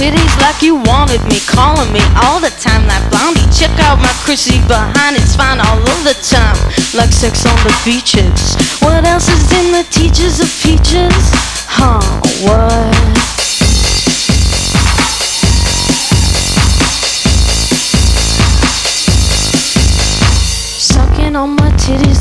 like you wanted me, calling me all the time like blondie. Check out my Chrissy behind, it's fine all of the time, like sex on the beaches. What else is in the teachers of peaches?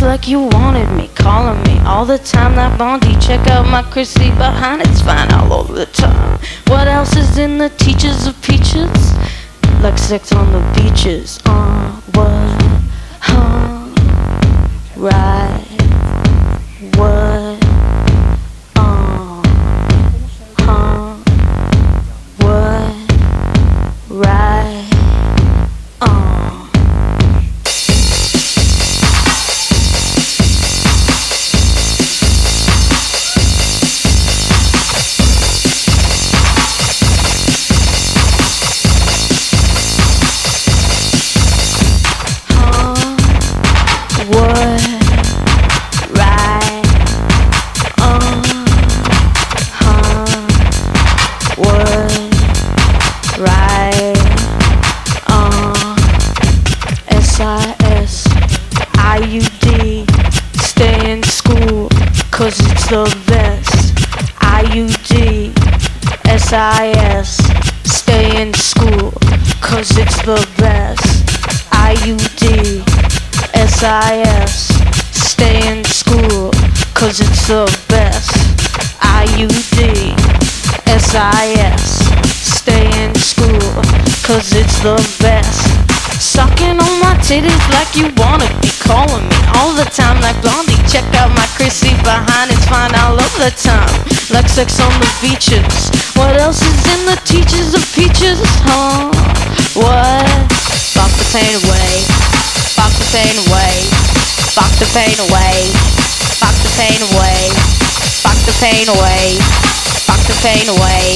Like you wanted me, calling me all the time That Blondie. Check out my Chrissy behind, it's fine all over the time. What else is in the teachers of peaches? Like sex on the beaches. Uh, what? Huh? Right. I-U-D. Stay in school, cause it's the best. I-U-D. S-I-S. Stay in school, cause it's the best. I-U-D. S-I-S. Stay in school, cause it's the best. I-U-D. S-I-S. Stay in school, cause it's the best. Sucking on my titties like you wanna be calling me all the time like Blondie. Check out my Chrissy behind, it's fine all of the time. Like sex on the beaches. What else is in the teachers of peaches? Huh? What? Fuck the pain away. Fuck the pain away. Fuck the pain away. Fuck the pain away. Fuck the pain away. Fuck the pain away.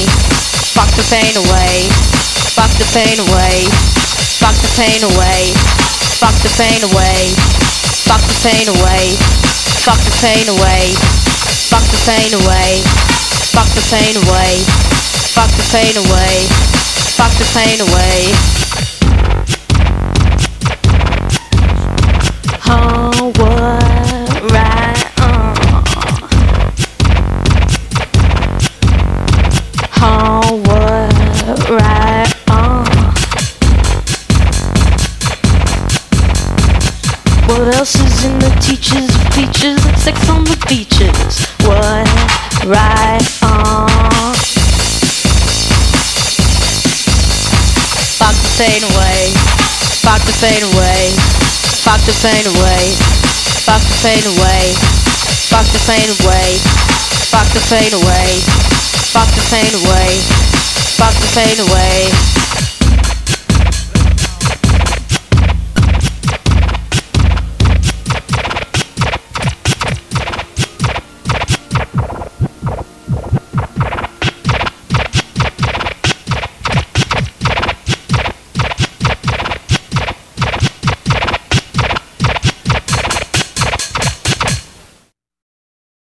Fuck the pain away. Fuck the pain away. Fuck the pain away. Fuck the pain away. Fuck the pain away. Fuck the pain away. Fuck the pain away. Fuck the pain away. Fuck the pain away. Fuck the pain away. What else is in the teachers and sex on the beaches? What? Right. Uh. Fuck the pain away. Fuck the pain away. Fuck the pain away. Fuck the pain away. Fuck the pain away. Fuck the pain away. Fuck the pain away. Fuck the pain away.